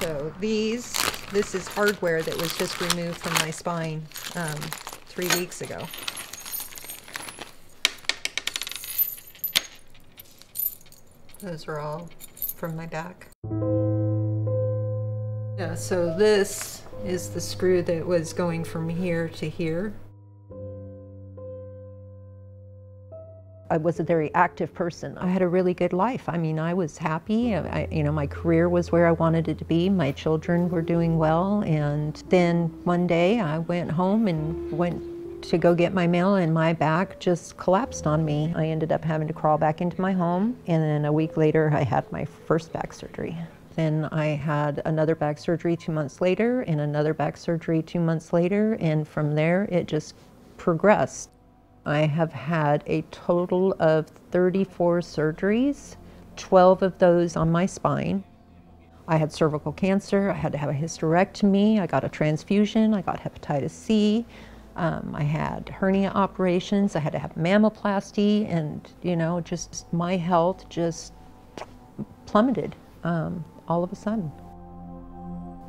So these, this is hardware that was just removed from my spine um, three weeks ago. Those are all from my back. Yeah, so this is the screw that was going from here to here. I was a very active person. I had a really good life. I mean, I was happy. I, you know, my career was where I wanted it to be. My children were doing well. And then one day I went home and went to go get my mail and my back just collapsed on me. I ended up having to crawl back into my home. And then a week later, I had my first back surgery. Then I had another back surgery two months later and another back surgery two months later. And from there, it just progressed. I have had a total of 34 surgeries, 12 of those on my spine. I had cervical cancer, I had to have a hysterectomy, I got a transfusion, I got hepatitis C, um, I had hernia operations, I had to have mammoplasty, and you know, just my health just plummeted um, all of a sudden.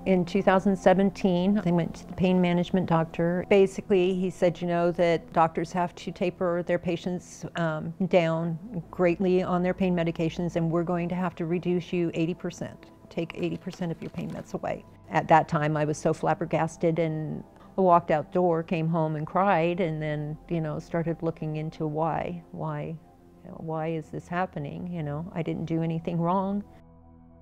In 2017, I went to the pain management doctor. Basically, he said, you know, that doctors have to taper their patients um, down greatly on their pain medications, and we're going to have to reduce you 80%, take 80% of your pain meds away. At that time, I was so flabbergasted and I walked outdoor, came home and cried, and then, you know, started looking into why, why, you know, why is this happening? You know, I didn't do anything wrong.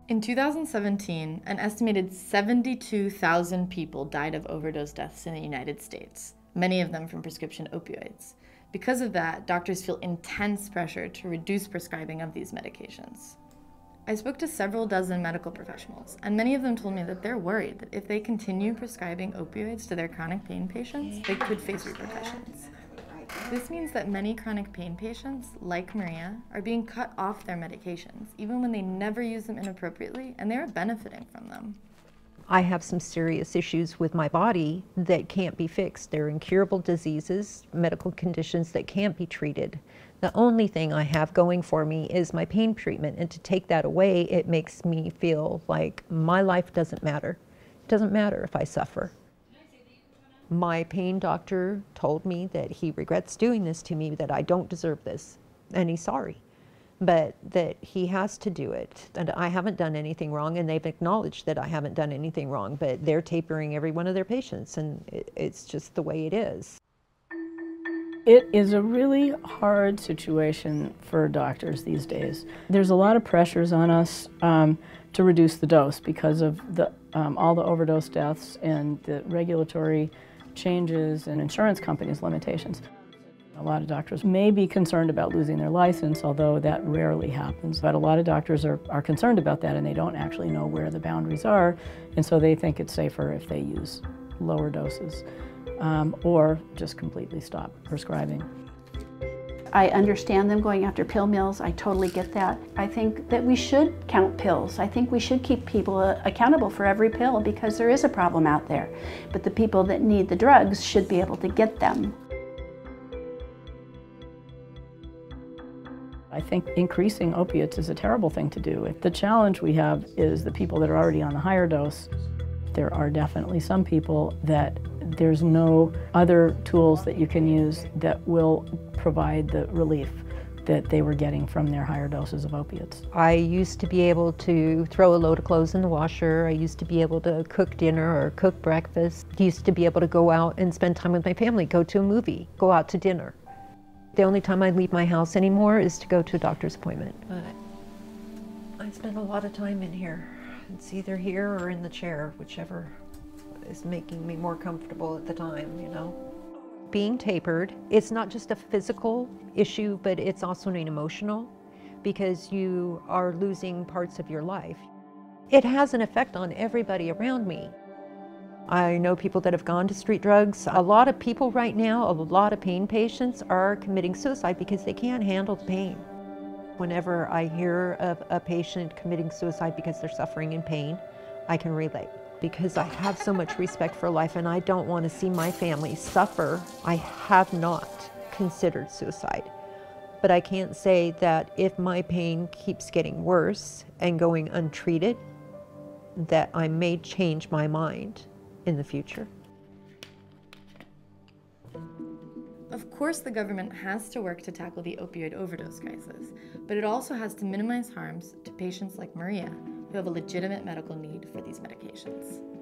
In 2017, an estimated 72,000 people died of overdose deaths in the United States, many of them from prescription opioids. Because of that, doctors feel intense pressure to reduce prescribing of these medications. I spoke to several dozen medical professionals, and many of them told me that they're worried that if they continue prescribing opioids to their chronic pain patients, they could face repercussions. This means that many chronic pain patients, like Maria, are being cut off their medications, even when they never use them inappropriately and they are benefiting from them. I have some serious issues with my body that can't be fixed. They're incurable diseases, medical conditions that can't be treated. The only thing I have going for me is my pain treatment, and to take that away, it makes me feel like my life doesn't matter. It doesn't matter if I suffer. My pain doctor told me that he regrets doing this to me, that I don't deserve this, and he's sorry. But that he has to do it. And I haven't done anything wrong, and they've acknowledged that I haven't done anything wrong, but they're tapering every one of their patients, and it's just the way it is. It is a really hard situation for doctors these days. There's a lot of pressures on us um, to reduce the dose because of the, um, all the overdose deaths and the regulatory changes and insurance companies' limitations. A lot of doctors may be concerned about losing their license, although that rarely happens. But a lot of doctors are, are concerned about that and they don't actually know where the boundaries are, and so they think it's safer if they use lower doses um, or just completely stop prescribing. I understand them going after pill mills. I totally get that. I think that we should count pills. I think we should keep people uh, accountable for every pill because there is a problem out there. But the people that need the drugs should be able to get them. I think increasing opiates is a terrible thing to do. The challenge we have is the people that are already on the higher dose. There are definitely some people that there's no other tools that you can use that will provide the relief that they were getting from their higher doses of opiates. I used to be able to throw a load of clothes in the washer. I used to be able to cook dinner or cook breakfast. I used to be able to go out and spend time with my family, go to a movie, go out to dinner. The only time I leave my house anymore is to go to a doctor's appointment. But I spend a lot of time in here. It's either here or in the chair, whichever is making me more comfortable at the time, you know. Being tapered, it's not just a physical issue, but it's also an emotional because you are losing parts of your life. It has an effect on everybody around me. I know people that have gone to street drugs. A lot of people right now, a lot of pain patients are committing suicide because they can't handle the pain. Whenever I hear of a patient committing suicide because they're suffering in pain, I can relate because I have so much respect for life and I don't want to see my family suffer. I have not considered suicide. But I can't say that if my pain keeps getting worse and going untreated, that I may change my mind in the future. Of course, the government has to work to tackle the opioid overdose crisis, but it also has to minimize harms to patients like Maria who have a legitimate medical need for these medications.